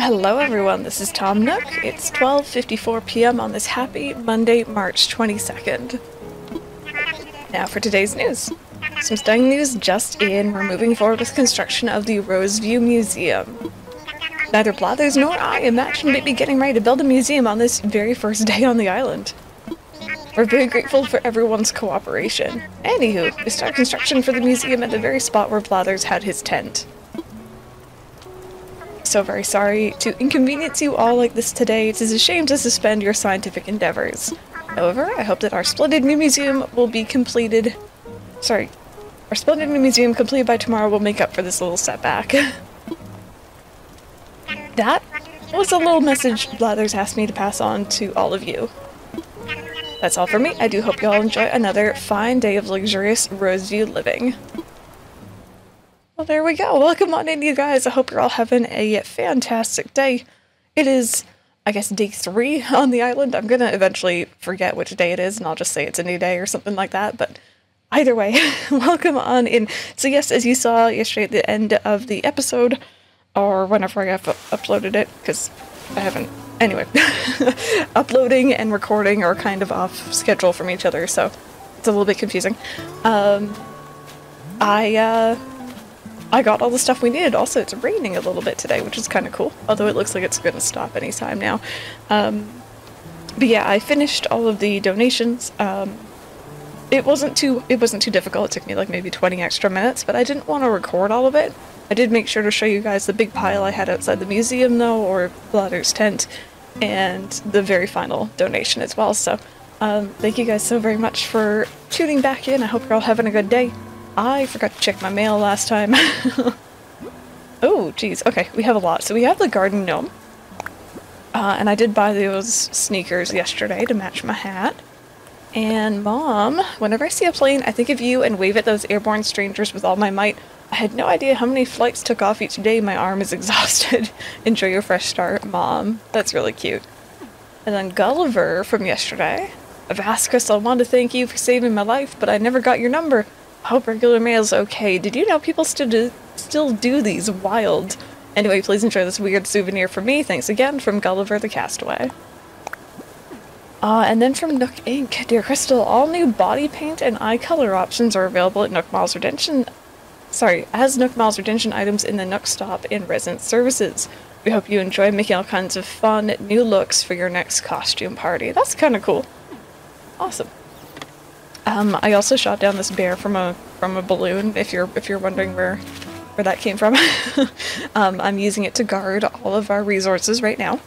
Hello everyone, this is Tom Nook. It's 12.54 p.m. on this happy Monday, March 22nd. Now for today's news. Some stunning news just in, we're moving forward with construction of the Roseview Museum. Neither Blathers nor I imagined we'd be getting ready to build a museum on this very first day on the island. We're very grateful for everyone's cooperation. Anywho, we start construction for the museum at the very spot where Blathers had his tent. So very sorry to inconvenience you all like this today. It is a shame to suspend your scientific endeavors. However, I hope that our splendid new museum will be completed. Sorry, our splendid new museum completed by tomorrow will make up for this little setback. that was a little message Blathers asked me to pass on to all of you. That's all for me. I do hope you all enjoy another fine day of luxurious Roseview living. Well, there we go. Welcome on in, you guys. I hope you're all having a fantastic day. It is, I guess, day three on the island. I'm going to eventually forget which day it is, and I'll just say it's a new day or something like that. But either way, welcome on in. So, yes, as you saw yesterday at the end of the episode, or whenever I uploaded it, because I haven't. Anyway, uploading and recording are kind of off schedule from each other, so it's a little bit confusing. Um, I, uh, I got all the stuff we needed. Also, it's raining a little bit today, which is kind of cool. Although it looks like it's going to stop anytime now. Um, but yeah, I finished all of the donations. Um, it wasn't too it wasn't too difficult. It took me like maybe 20 extra minutes, but I didn't want to record all of it. I did make sure to show you guys the big pile I had outside the museum though, or Blathers' tent, and the very final donation as well. So um, thank you guys so very much for tuning back in. I hope you're all having a good day. I forgot to check my mail last time. oh, geez. Okay, we have a lot. So we have the garden gnome. Uh, and I did buy those sneakers yesterday to match my hat. And mom, whenever I see a plane, I think of you and wave at those airborne strangers with all my might. I had no idea how many flights took off each day. My arm is exhausted. Enjoy your fresh start, mom. That's really cute. And then Gulliver from yesterday. Vasquez, I want to thank you for saving my life, but I never got your number. Hope regular mail's okay. Did you know people still do, still do these wild? Anyway, please enjoy this weird souvenir from me. Thanks again from Gulliver the Castaway. Uh, and then from Nook Inc. Dear Crystal, all new body paint and eye color options are available at Nook Miles Redemption. Sorry, as Nook Miles Redemption items in the Nook Stop and Resident Services. We hope you enjoy making all kinds of fun new looks for your next costume party. That's kind of cool. Awesome. Um, I also shot down this bear from a from a balloon. If you're if you're wondering where where that came from, um, I'm using it to guard all of our resources right now.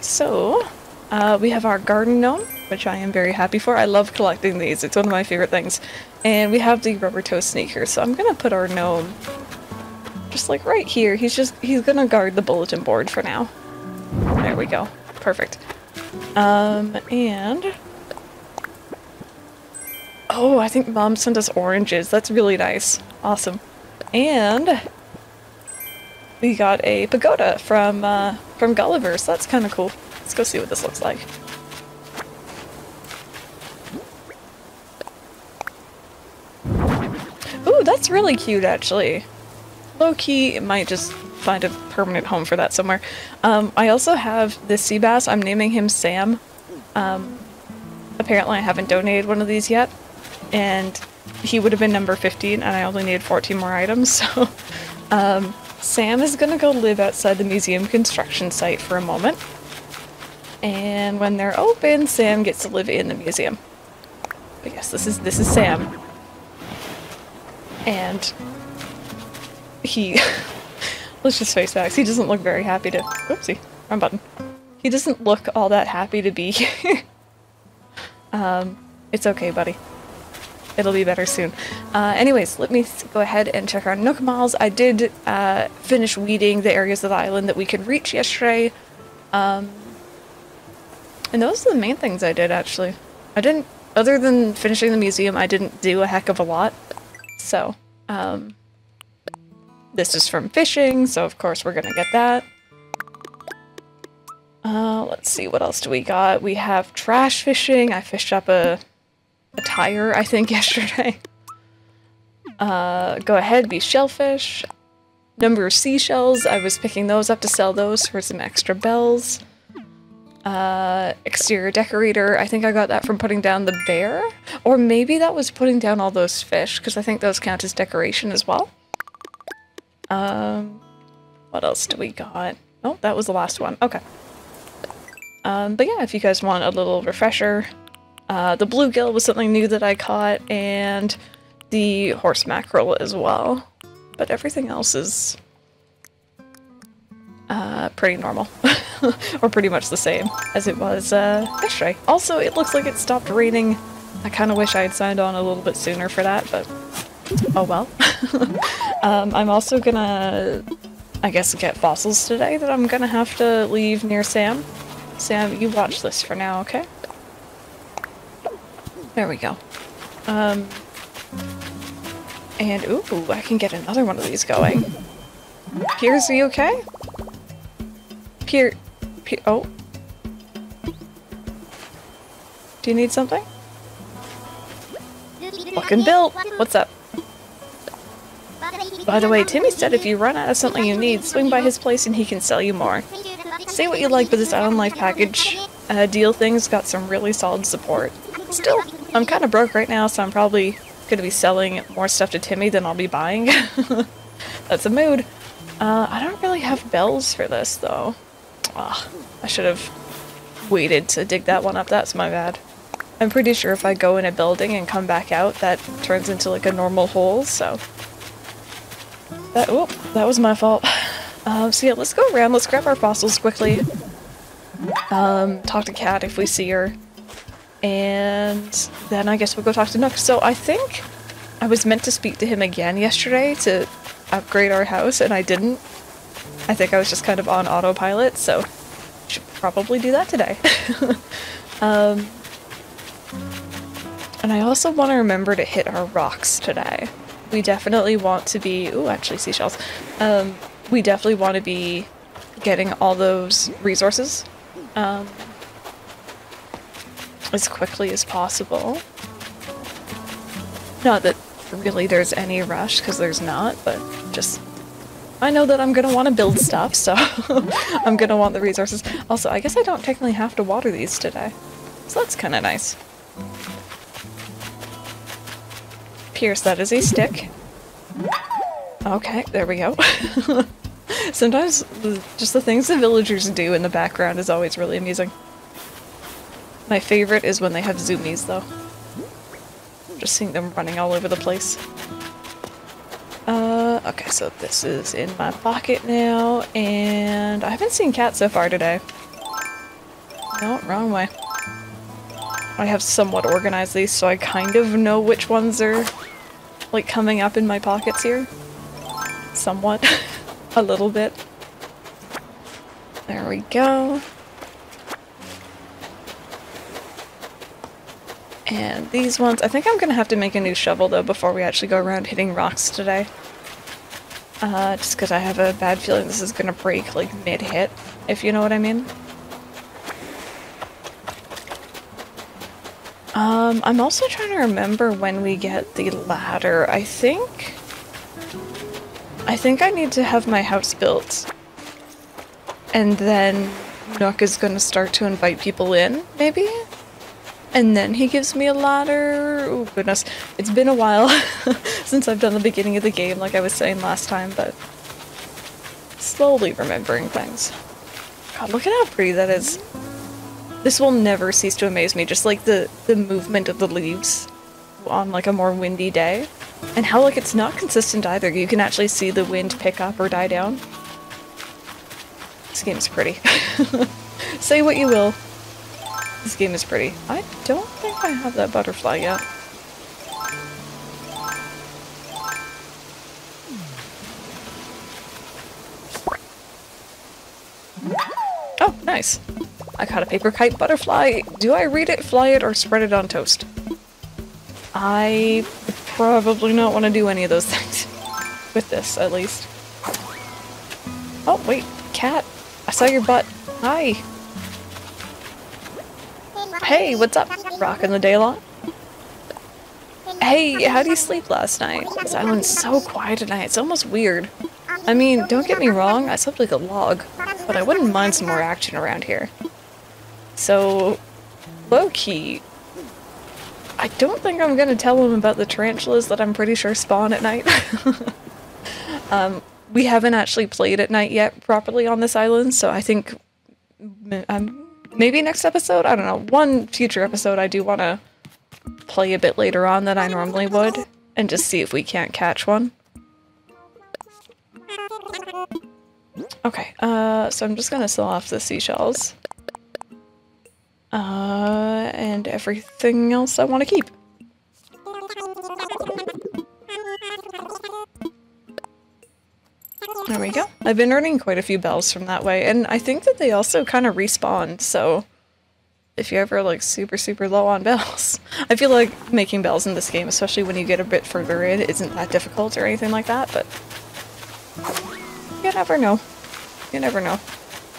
So, uh, we have our garden gnome, which I am very happy for. I love collecting these. It's one of my favorite things. And we have the rubber toe sneaker. So I'm gonna put our gnome just like right here. He's just he's gonna guard the bulletin board for now. There we go. Perfect. Um, and Oh, I think mom sent us oranges. That's really nice. Awesome. And we got a pagoda from uh, from Gulliver, so that's kind of cool. Let's go see what this looks like. Ooh, that's really cute, actually. Low-key, might just find a permanent home for that somewhere. Um, I also have this sea bass. I'm naming him Sam. Um, apparently I haven't donated one of these yet and he would have been number 15 and I only needed 14 more items so um, Sam is gonna go live outside the museum construction site for a moment. And when they're open Sam gets to live in the museum. But yes this is this is Sam. And he let's just face facts he doesn't look very happy to oopsie wrong button. He doesn't look all that happy to be here. Um it's okay buddy it'll be better soon. Uh, anyways, let me go ahead and check our Nook Miles. I did uh, finish weeding the areas of the island that we could reach yesterday. Um, and those are the main things I did, actually. I didn't, other than finishing the museum, I didn't do a heck of a lot. So, um, this is from fishing, so of course we're gonna get that. Uh, let's see, what else do we got? We have trash fishing. I fished up a a tire, I think, yesterday. Uh, go ahead, be shellfish. number of seashells. I was picking those up to sell those for some extra bells. Uh, exterior decorator. I think I got that from putting down the bear. Or maybe that was putting down all those fish, because I think those count as decoration as well. Um, what else do we got? Oh, that was the last one. Okay. Um, but yeah, if you guys want a little refresher, uh, the bluegill was something new that I caught, and the horse mackerel as well. But everything else is uh, pretty normal. or pretty much the same as it was uh, yesterday. Also, it looks like it stopped raining. I kind of wish I had signed on a little bit sooner for that, but oh well. um, I'm also gonna, I guess, get fossils today that I'm gonna have to leave near Sam. Sam, you watch this for now, okay? There we go. Um, and ooh, I can get another one of these going. Pierce, are you okay? Pier, Pier, oh. Do you need something? Fucking Bill, what's up? By the way, Timmy said if you run out of something you need, swing by his place and he can sell you more. Say what you like, but this Island Life package uh, deal thing's got some really solid support. Still, I'm kind of broke right now, so I'm probably going to be selling more stuff to Timmy than I'll be buying. That's a mood. Uh, I don't really have bells for this, though. Oh, I should have waited to dig that one up. That's my bad. I'm pretty sure if I go in a building and come back out, that turns into like a normal hole, so... That, oh, that was my fault. Um, so yeah, let's go around, let's grab our fossils quickly. Um, talk to Katt if we see her. And then I guess we'll go talk to Nook. So I think I was meant to speak to him again yesterday to upgrade our house, and I didn't. I think I was just kind of on autopilot, so should probably do that today. um, and I also want to remember to hit our rocks today. We definitely want to be, oh, actually seashells. Um, we definitely want to be getting all those resources um, as quickly as possible. Not that really there's any rush, because there's not, but just I know that I'm gonna want to build stuff, so I'm gonna want the resources. Also, I guess I don't technically have to water these today. So that's kind of nice. Pierce, that is a stick. Okay, there we go. Sometimes just the things the villagers do in the background is always really amusing. My favorite is when they have zoomies, though. Just seeing them running all over the place. Uh, okay, so this is in my pocket now, and I haven't seen Katt so far today. No, wrong way. I have somewhat organized these, so I kind of know which ones are, like, coming up in my pockets here. Somewhat. A little bit. There we go. And these ones, I think I'm gonna have to make a new shovel though before we actually go around hitting rocks today. Uh, just because I have a bad feeling this is gonna break like mid-hit, if you know what I mean. Um, I'm also trying to remember when we get the ladder. I think... I think I need to have my house built. And then Nook is gonna start to invite people in, maybe? And then he gives me a ladder. Oh goodness, it's been a while since I've done the beginning of the game, like I was saying last time, but slowly remembering things. God, look at how pretty that is. This will never cease to amaze me, just like the, the movement of the leaves on like a more windy day. And how like it's not consistent either. You can actually see the wind pick up or die down. This game's pretty. Say what you will. This game is pretty. I don't think I have that butterfly yet. Oh, nice. I caught a paper kite butterfly. Do I read it, fly it, or spread it on toast? I probably not want to do any of those things. With this, at least. Oh, wait. Katt. I saw your butt. Hi. Hey, what's up? Rocking the day long? Hey, how do you sleep last night? This island's so quiet tonight. It's almost weird. I mean, don't get me wrong, I slept like a log, but I wouldn't mind some more action around here. So, low-key, I don't think I'm gonna tell him about the tarantulas that I'm pretty sure spawn at night. um, we haven't actually played at night yet properly on this island, so I think um, maybe next episode? I don't know. One future episode I do want to play a bit later on than I normally would and just see if we can't catch one. Okay, uh, so I'm just gonna sell off the seashells. Uh, and everything else I want to keep. There we go. I've been earning quite a few bells from that way, and I think that they also kind of respawn, so if you're ever like super super low on bells. I feel like making bells in this game, especially when you get a bit further in, isn't that difficult or anything like that, but you never know. You never know.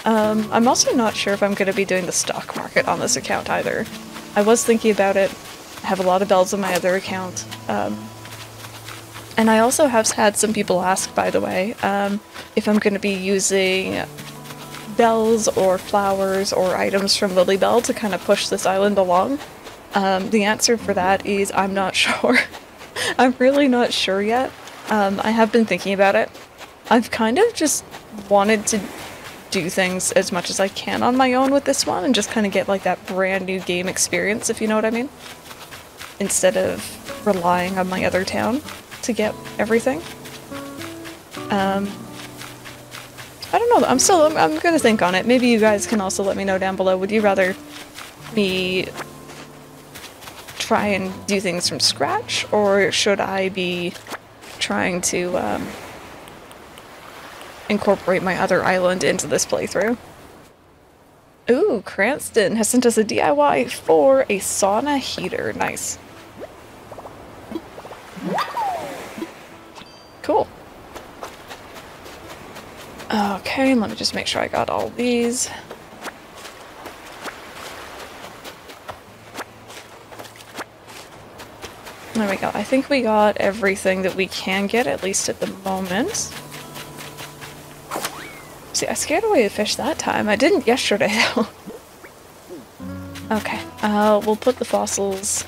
Um, I'm also not sure if I'm going to be doing the stock market on this account either. I was thinking about it. I have a lot of bells on my other account. Um, and I also have had some people ask, by the way, um, if I'm going to be using bells or flowers or items from Lilybell to kind of push this island along. Um, the answer for that is I'm not sure. I'm really not sure yet. Um, I have been thinking about it. I've kind of just wanted to do things as much as I can on my own with this one and just kind of get like that brand new game experience, if you know what I mean. Instead of relying on my other town to get everything. Um, I don't know. I'm still. I'm, I'm gonna think on it. Maybe you guys can also let me know down below. Would you rather me try and do things from scratch, or should I be trying to um, incorporate my other island into this playthrough? Ooh, Cranston has sent us a DIY for a sauna heater. Nice. Cool. Okay, let me just make sure I got all these. There we go. I think we got everything that we can get, at least at the moment. See, I scared away a fish that time. I didn't yesterday, though. okay, uh, we'll put the fossils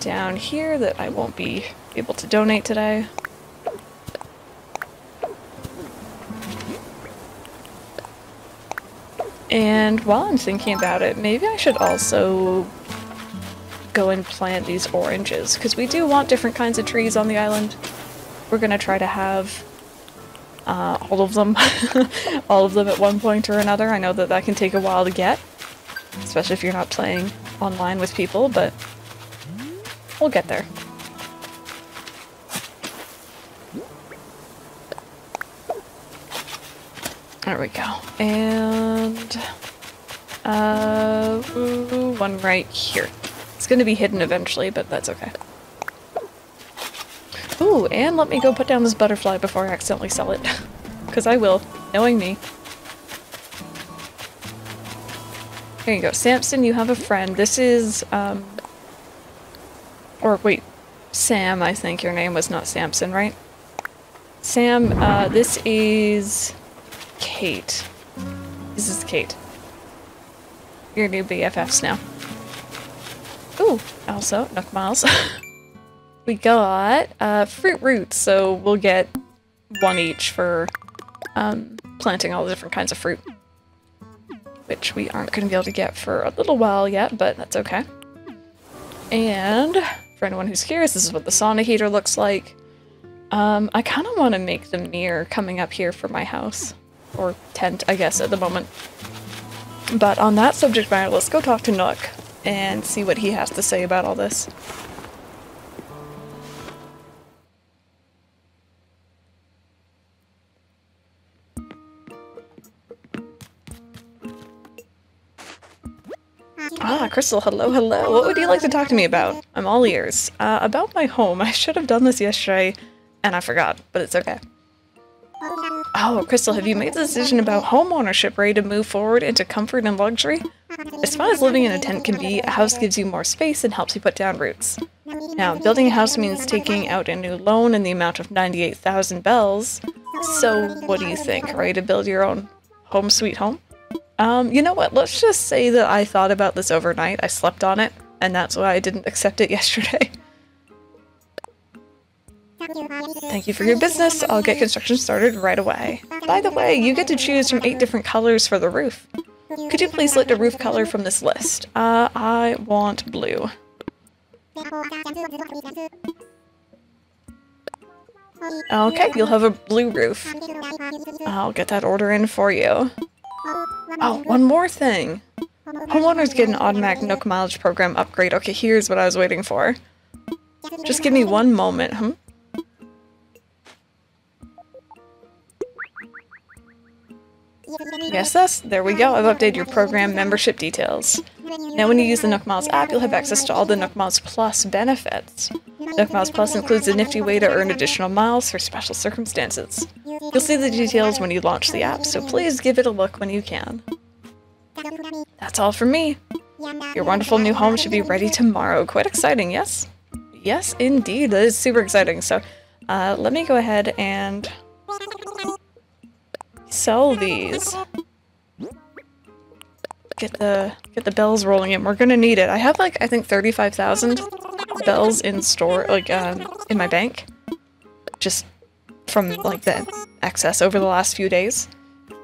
down here that I won't be able to donate today. And while I'm thinking about it, maybe I should also go and plant these oranges, because we do want different kinds of trees on the island. We're going to try to have uh, all of them, all of them at one point or another. I know that that can take a while to get, especially if you're not playing online with people, but we'll get there. There we go. And uh, one right here. It's gonna be hidden eventually, but that's okay. Ooh, and let me go put down this butterfly before I accidentally sell it. Because I will, knowing me. There you go. Samson, you have a friend. This is, um... Or, wait. Sam, I think your name was not Samson, right? Sam, uh, this is... Kate. This is Kate. Your new BFFs now. Ooh, also, Nook Miles. we got uh, fruit roots, so we'll get one each for um, planting all the different kinds of fruit. Which we aren't going to be able to get for a little while yet, but that's okay. And for anyone who's curious, this is what the sauna heater looks like. Um, I kind of want to make the mirror coming up here for my house or tent, I guess, at the moment. But on that subject matter, let's go talk to Nook and see what he has to say about all this. Ah, Crystal, hello, hello. What would you like to talk to me about? I'm all ears. Uh, about my home. I should have done this yesterday, and I forgot, but it's okay. Oh, Crystal, have you made the decision about home ownership, ready to move forward into comfort and luxury? As fun as living in a tent can be, a house gives you more space and helps you put down roots. Now, building a house means taking out a new loan in the amount of 98,000 bells. So, what do you think? Ready to build your own home sweet home? Um, you know what? Let's just say that I thought about this overnight. I slept on it, and that's why I didn't accept it yesterday. Thank you for your business. I'll get construction started right away. By the way, you get to choose from eight different colors for the roof. Could you please select a roof color from this list? Uh, I want blue. Okay, you'll have a blue roof. I'll get that order in for you. Oh, one more thing. Homeowners get an automatic Nook mileage program upgrade. Okay, here's what I was waiting for. Just give me one moment, hmm? Yes, yes, there we go. I've updated your program membership details. Now when you use the Nook Miles app, you'll have access to all the Nook Miles Plus benefits. Nook Miles Plus includes a nifty way to earn additional miles for special circumstances. You'll see the details when you launch the app, so please give it a look when you can. That's all from me. Your wonderful new home should be ready tomorrow. Quite exciting, yes? Yes, indeed. That is super exciting. So uh, let me go ahead and sell these. Get the get the bells rolling in. We're gonna need it. I have like I think thirty-five thousand bells in store, like um, in my bank, just from like the excess over the last few days.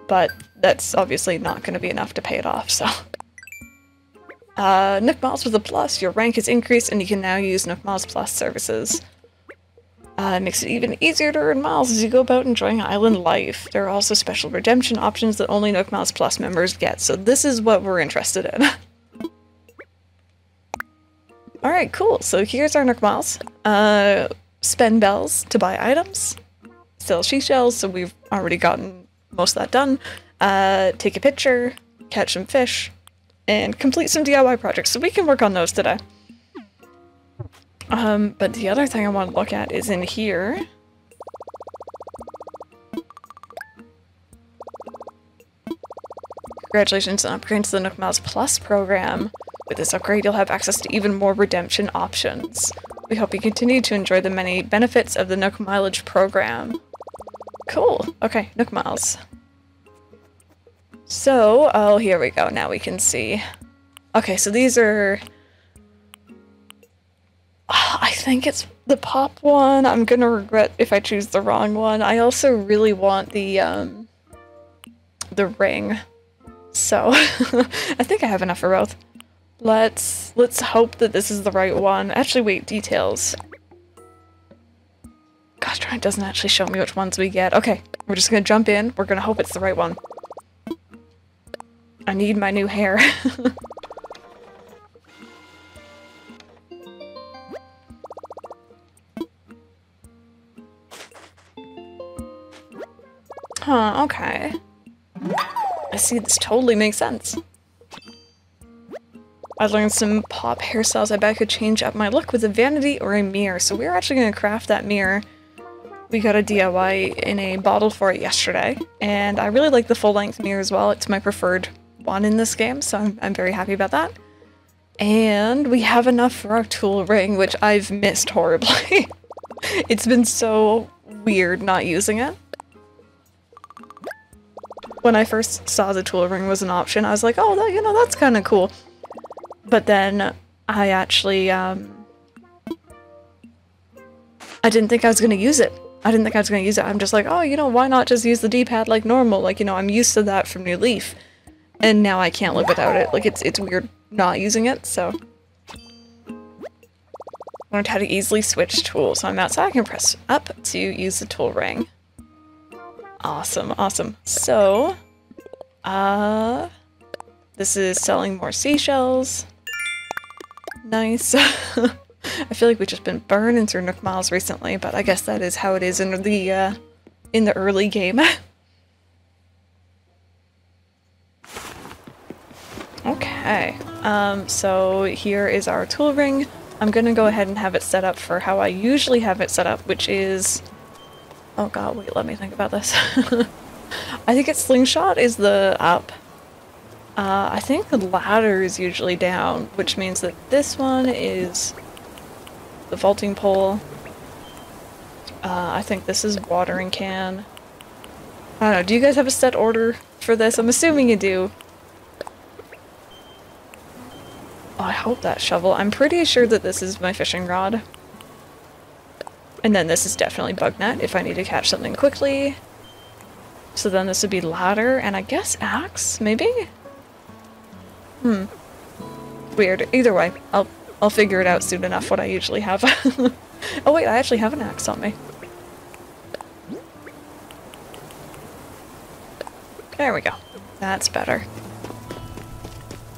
But that's obviously not to be enough to pay it off. So, uh, Nook Miles with a plus. Your rank is increased, and you can now use Nook Miles Plus services. Uh, makes it even easier to earn miles as you go about enjoying island life. There are also special redemption options that only Nook Miles Plus members get, so this is what we're interested in. Alright, cool. So here's our Nook Miles. Uh, spend bells to buy items. Sell seashells, so we've already gotten most of that done. Uh, take a picture, catch some fish, and complete some DIY projects, so we can work on those today. Um, but the other thing I want to look at is in here. Congratulations on upgrading to the Nook Miles Plus program. With this upgrade, you'll have access to even more redemption options. We hope you continue to enjoy the many benefits of the Nook Mileage program. Cool. Okay, Nook Miles. So, oh, here we go. Now we can see. Okay, so these are think it's the pop one. I'm gonna regret if I choose the wrong one. I also really want the, um, the ring. So, I think I have enough for both. Let's, let's hope that this is the right one. Actually, wait, details. Gosh darn, it doesn't actually show me which ones we get. Okay, we're just gonna jump in. We're gonna hope it's the right one. I need my new hair. Huh, okay. I see, this totally makes sense. I learned some pop hairstyles I bet I could change up my look with a vanity or a mirror. So we're actually going to craft that mirror. We got a DIY in a bottle for it yesterday. And I really like the full-length mirror as well. It's my preferred one in this game, so I'm, I'm very happy about that. And we have enough for our tool ring, which I've missed horribly. it's been so weird not using it when I first saw the tool ring was an option, I was like, oh, that, you know, that's kind of cool. But then I actually, um, I didn't think I was going to use it. I didn't think I was going to use it. I'm just like, oh, you know, why not just use the D-pad like normal? Like, you know, I'm used to that from New Leaf. And now I can't live without it. Like, it's, it's weird not using it, so. Learned how to easily switch tools. So I'm outside, I can press up to use the tool ring. Awesome, awesome. So, uh, this is selling more seashells. Nice. I feel like we've just been burning through Nook Miles recently, but I guess that is how it is in the, uh, in the early game. okay, um, so here is our tool ring. I'm gonna go ahead and have it set up for how I usually have it set up, which is Oh god, wait, let me think about this. I think it's slingshot is the up. Uh, I think the ladder is usually down, which means that this one is the vaulting pole. Uh, I think this is watering can. I don't know, do you guys have a set order for this? I'm assuming you do. Oh, I hope that shovel. I'm pretty sure that this is my fishing rod. And then this is definitely bug net if I need to catch something quickly. So then this would be ladder and I guess axe, maybe? Hmm. Weird. Either way, I'll I'll figure it out soon enough what I usually have. oh wait, I actually have an axe on me. There we go. That's better.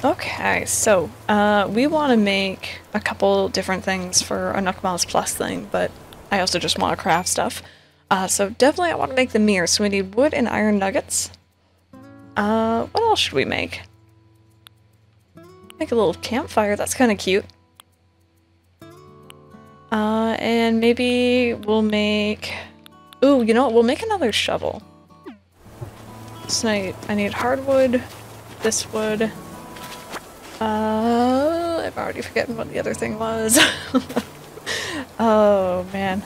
Okay, so uh, we want to make a couple different things for a Nook Plus thing, but I also just want to craft stuff. Uh, so definitely I want to make the mirror, so we need wood and iron nuggets. Uh, what else should we make? Make a little campfire, that's kind of cute. Uh, and maybe we'll make... Ooh, you know what? We'll make another shovel. So I, I need hardwood, this wood, uh, I'm already forgetting what the other thing was. oh, man.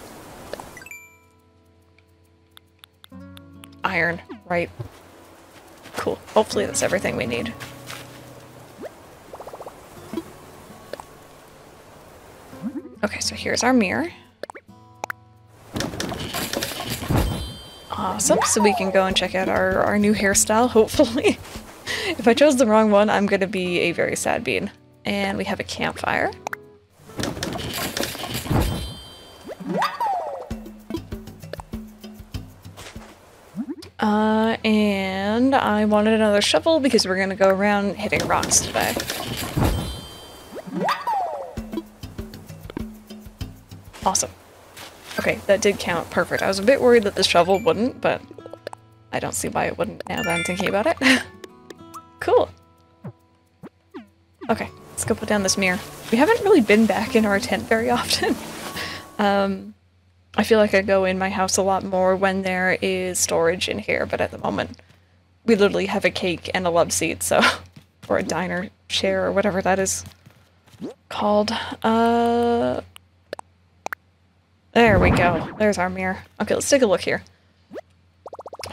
Iron, right. Cool. Hopefully that's everything we need. Okay, so here's our mirror. Awesome, so we can go and check out our, our new hairstyle, hopefully. if I chose the wrong one, I'm gonna be a very sad bean. And we have a campfire. Uh, and I wanted another shovel because we're gonna go around hitting rocks today. Awesome. Okay, that did count. Perfect. I was a bit worried that the shovel wouldn't, but I don't see why it wouldn't now that I'm thinking about it. Cool. Okay, let's go put down this mirror. We haven't really been back in our tent very often. um, I feel like I go in my house a lot more when there is storage in here, but at the moment we literally have a cake and a love seat, so... or a diner chair or whatever that is called. Uh... There we go. There's our mirror. Okay, let's take a look here.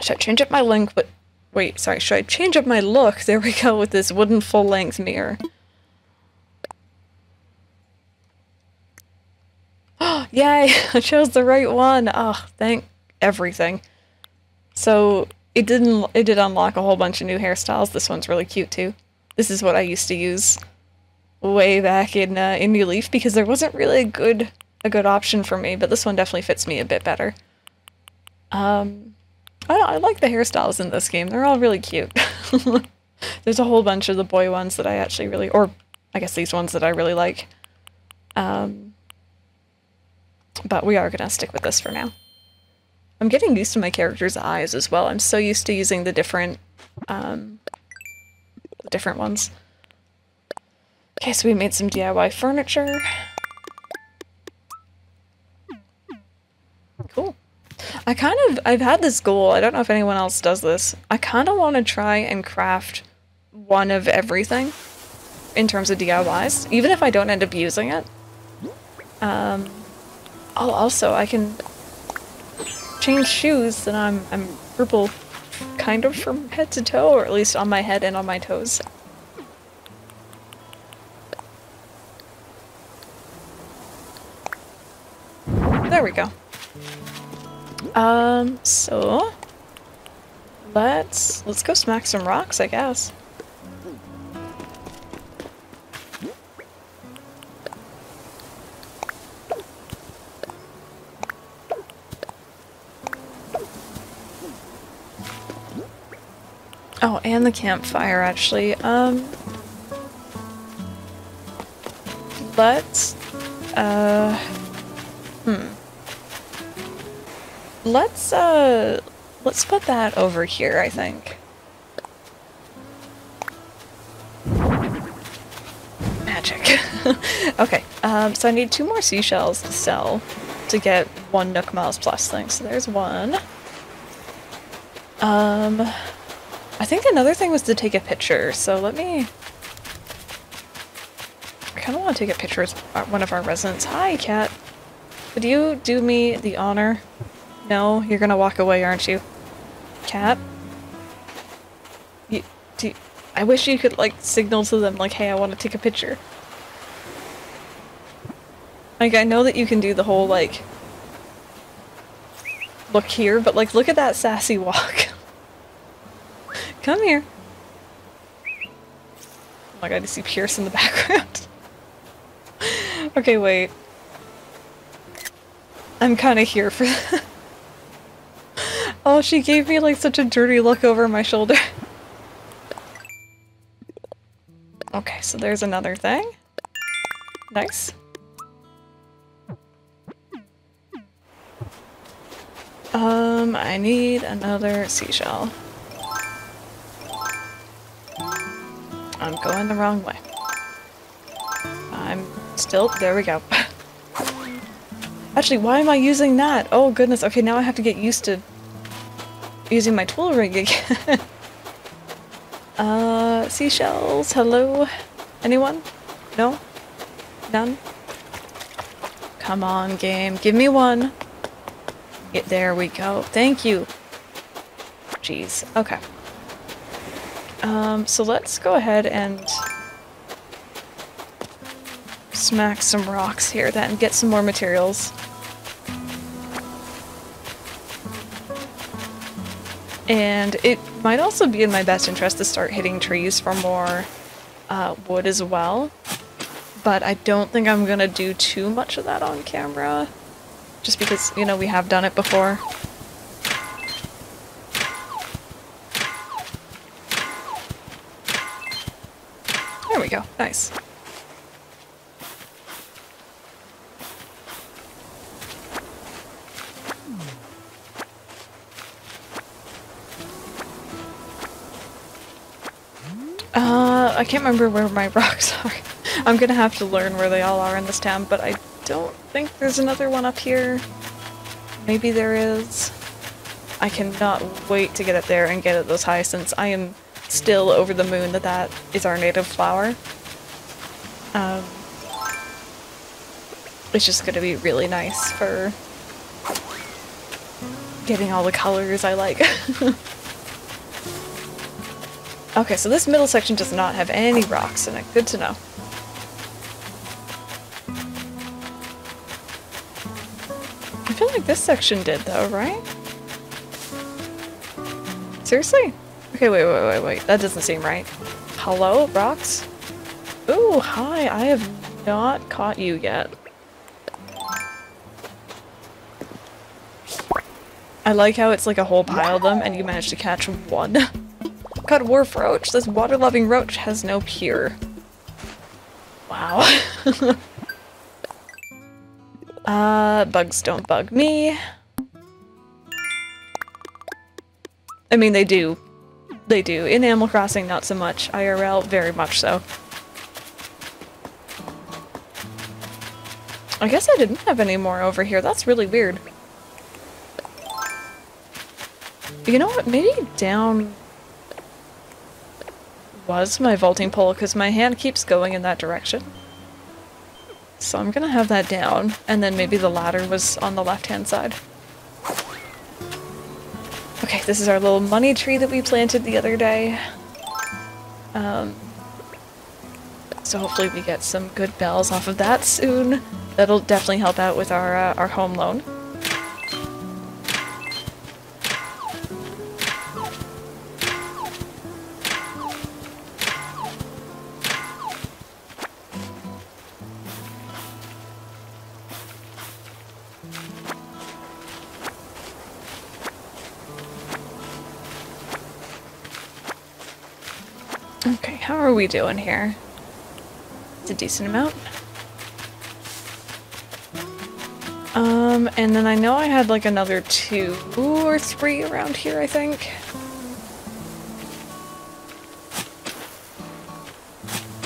Should I change up my link, but Wait, sorry, should I change up my look? There we go with this wooden full-length mirror. Oh, yay! I chose the right one! Oh, thank everything. So, it didn't- it did unlock a whole bunch of new hairstyles. This one's really cute too. This is what I used to use way back in, uh, in New Leaf because there wasn't really a good- a good option for me, but this one definitely fits me a bit better. Um, I, I like the hairstyles in this game. They're all really cute. There's a whole bunch of the boy ones that I actually really, or I guess these ones that I really like. Um, but we are going to stick with this for now. I'm getting used to my character's eyes as well. I'm so used to using the different, um, different ones. Okay, so we made some DIY furniture. Cool. I kind of, I've had this goal, I don't know if anyone else does this. I kind of want to try and craft one of everything in terms of DIYs, even if I don't end up using it. Um, oh, also, I can change shoes and I'm, I'm purple kind of from head to toe, or at least on my head and on my toes. There we go. Um, so let's let's go smack some rocks, I guess. Oh, and the campfire actually. Um let's uh hmm Let's, uh, let's put that over here, I think. Magic. okay, um, so I need two more seashells to sell. to get one Nook Miles Plus thing. So there's one. Um, I think another thing was to take a picture. So let me. I kind of want to take a picture of one of our residents. Hi, Katt. Would you do me the honor? No, you're gonna walk away, aren't you? Katt? You, do, I wish you could, like, signal to them, like, hey, I want to take a picture. Like, I know that you can do the whole, like, look here, but, like, look at that sassy walk. Come here. Oh my god, I see Pierce in the background. okay, wait. I'm kind of here for that. oh, she gave me like such a dirty look over my shoulder. okay, so there's another thing. Nice. Um, I need another seashell. I'm going the wrong way. I'm still- there we go. Actually, why am I using that? Oh goodness, okay, now I have to get used to using my tool rig again. uh, seashells, hello? Anyone? No? None? Come on, game, give me one. Yeah, there we go, thank you. Jeez, okay. Um, so let's go ahead and smack some rocks here then, get some more materials. And it might also be in my best interest to start hitting trees for more uh, wood as well. But I don't think I'm gonna do too much of that on camera. Just because, you know, we have done it before. Go. Nice. Uh, I can't remember where my rocks are. I'm gonna have to learn where they all are in this town, but I don't think there's another one up here. Maybe there is. I cannot wait to get up there and get at those hyacinths. I am still over the moon that that is our native flower. Um, it's just gonna be really nice for getting all the colors I like. Okay, so this middle section does not have any rocks in it. Good to know. I feel like this section did though, right? Seriously? Okay, wait, wait, wait, wait. That doesn't seem right. Hello, rocks? Ooh, hi. I have not caught you yet. I like how it's like a whole pile of them and you managed to catch one. God, Wharf Roach. This water-loving roach has no peer. Wow. uh, bugs don't bug me. I mean, they do. They do. In Animal Crossing, not so much. IRL, very much so. I guess I didn't have any more over here. That's really weird. You know what? Maybe down was my vaulting pole because my hand keeps going in that direction. So I'm gonna have that down, and then maybe the ladder was on the left-hand side. Okay, this is our little money tree that we planted the other day. Um, so hopefully we get some good bells off of that soon. That'll definitely help out with our, uh, our home loan. We doing here? It's a decent amount. Um, and then I know I had like another two or three around here, I think.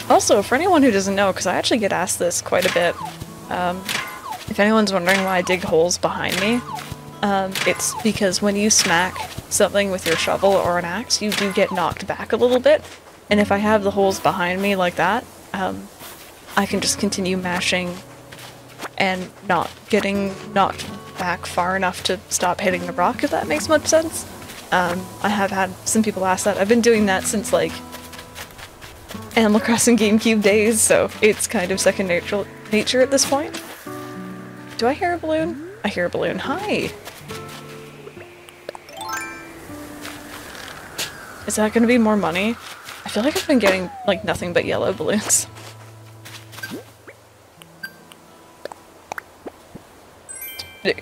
Also, for anyone who doesn't know, because I actually get asked this quite a bit, um, If anyone's wondering why I dig holes behind me, um, it's because when you smack something with your shovel or an axe, you do get knocked back a little bit. And if I have the holes behind me like that, um, I can just continue mashing and not getting knocked back far enough to stop hitting the rock, if that makes much sense. Um, I have had some people ask that. I've been doing that since like Animal Crossing GameCube days, so it's kind of second nature, nature at this point. Do I hear a balloon? I hear a balloon. Hi! Is that gonna be more money? I feel like I've been getting, like, nothing but yellow balloons.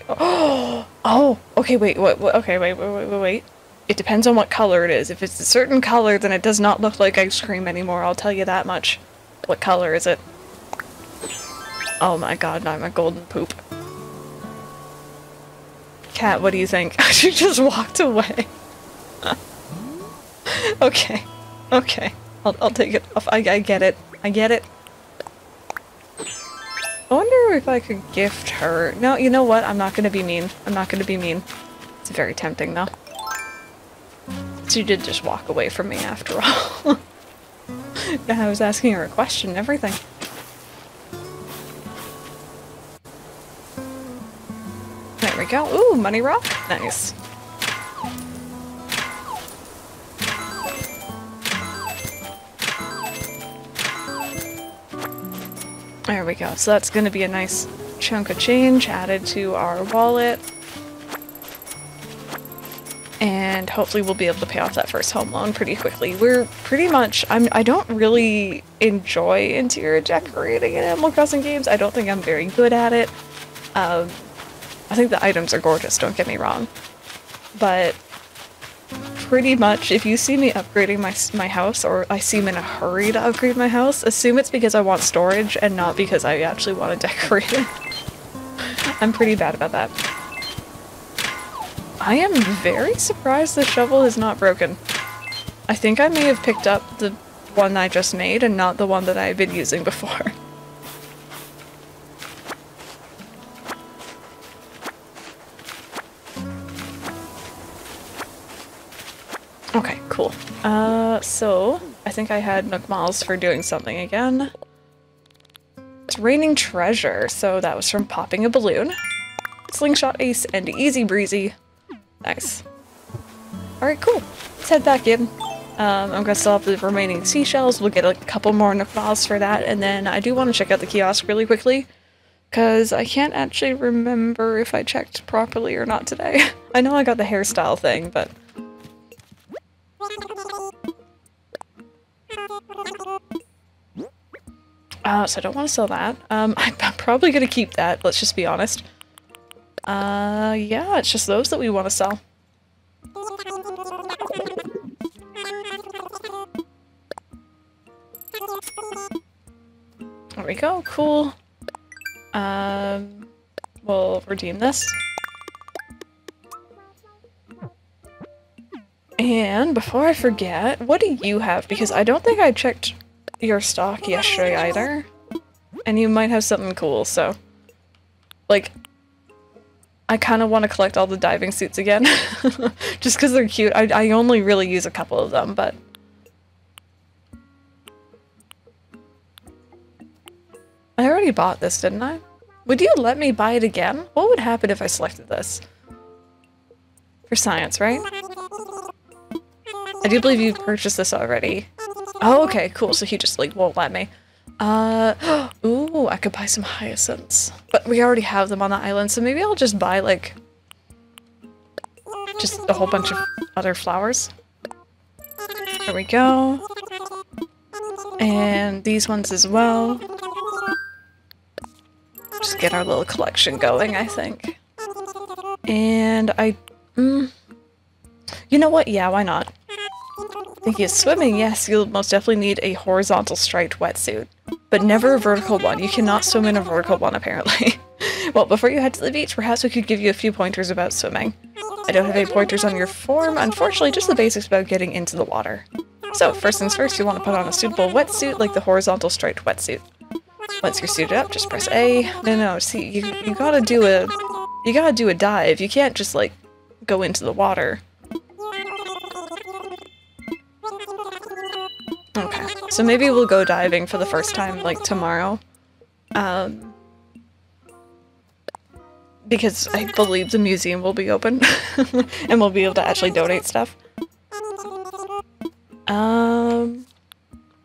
Oh, oh, okay, wait, what, what, okay, wait, wait, wait, wait, wait. It depends on what color it is. If it's a certain color, then it does not look like ice cream anymore, I'll tell you that much. What color is it? Oh my god, not my golden poop. Katt, what do you think? she just walked away. okay, okay. I'll, I'll take it off. I, I get it. I get it. I wonder if I could gift her. No, you know what? I'm not gonna be mean. I'm not gonna be mean. It's very tempting though. She did just walk away from me after all. I was asking her a question everything. There we go. Ooh, money rock. Nice. There we go. So that's going to be a nice chunk of change added to our wallet. And hopefully we'll be able to pay off that first home loan pretty quickly. We're pretty much, I'm, I don't really enjoy interior decorating in Animal Crossing games. I don't think I'm very good at it. Um, I think the items are gorgeous, don't get me wrong. But pretty much if you see me upgrading my, my house or I seem in a hurry to upgrade my house, assume it's because I want storage and not because I actually want to decorate it. I'm pretty bad about that. I am very surprised the shovel is not broken. I think I may have picked up the one I just made and not the one that I've been using before. cool. Uh, so, I think I had Nook Miles for doing something again. It's raining treasure, so that was from popping a balloon. Slingshot ace and easy breezy. Nice. Alright, cool. Let's head back in. Um, I'm gonna still have the remaining seashells. We'll get a couple more Nook Miles for that, and then I do want to check out the kiosk really quickly. Because I can't actually remember if I checked properly or not today. I know I got the hairstyle thing, but uh, so I don't want to sell that. Um, I'm, probably going to keep that, let's just be honest. Uh, yeah, it's just those that we want to sell. There we go, cool. Um, we'll redeem this. And before I forget, what do you have? Because I don't think I checked your stock yesterday either. And you might have something cool, so... Like, I kind of want to collect all the diving suits again. Just because they're cute. I, I only really use a couple of them, but... I already bought this, didn't I? Would you let me buy it again? What would happen if I selected this? For science, right? I do believe you purchased this already. Oh, okay, cool. So he just, like, won't let me. Uh, ooh, I could buy some hyacinths. But we already have them on the island, so maybe I'll just buy, like, just a whole bunch of other flowers. There we go. And these ones as well. Just get our little collection going, I think. And I... Mm, you know what? Yeah, why not? Thank you. Swimming, yes, you'll most definitely need a horizontal striped wetsuit. But never a vertical one. You cannot swim in a vertical one, apparently. well, before you head to the beach, perhaps we could give you a few pointers about swimming. I don't have any pointers on your form, unfortunately, just the basics about getting into the water. So, first things first, you want to put on a suitable wetsuit, like the horizontal striped wetsuit. Once you're suited up, just press A. No, no, see, you, you gotta do a, you gotta do a dive. You can't just, like, go into the water. Okay, so maybe we'll go diving for the first time, like, tomorrow. Um, because I believe the museum will be open and we'll be able to actually donate stuff. Um,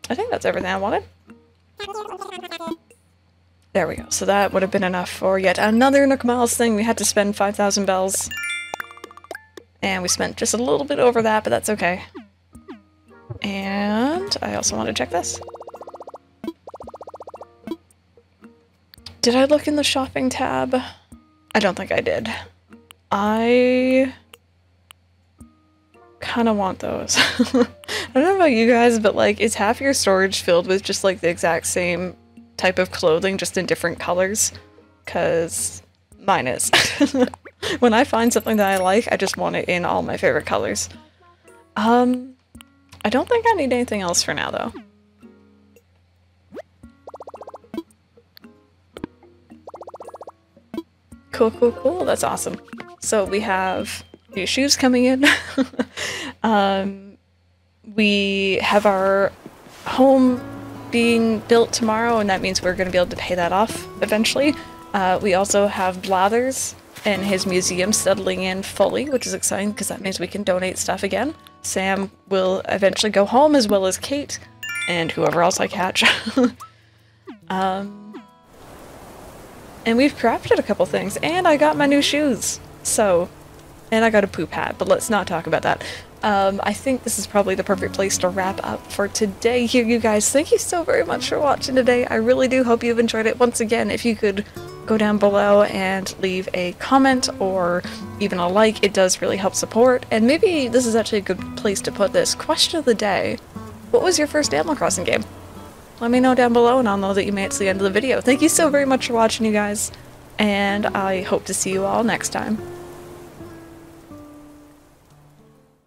I think that's everything I wanted. There we go. So that would have been enough for yet another Nook Miles thing. We had to spend 5,000 bells. And we spent just a little bit over that, but that's okay. And I also want to check this. Did I look in the shopping tab? I don't think I did. I kind of want those. I don't know about you guys, but like, is half your storage filled with just like the exact same type of clothing, just in different colors? Because mine is. when I find something that I like, I just want it in all my favorite colors. Um, I don't think I need anything else for now, though. Cool, cool, cool. That's awesome. So we have new shoes coming in. um, we have our home being built tomorrow, and that means we're going to be able to pay that off eventually. Uh, we also have Blathers and his museum settling in fully, which is exciting because that means we can donate stuff again. Sam will eventually go home as well as Kate and whoever else I catch. um, and we've crafted a couple things, and I got my new shoes. So, and I got a poop hat, but let's not talk about that. Um, I think this is probably the perfect place to wrap up for today here, you guys. Thank you so very much for watching today. I really do hope you've enjoyed it. Once again, if you could go down below and leave a comment or even a like, it does really help support. And maybe this is actually a good place to put this. Question of the day. What was your first Animal Crossing game? Let me know down below and I'll know that you made it to the end of the video. Thank you so very much for watching, you guys, and I hope to see you all next time.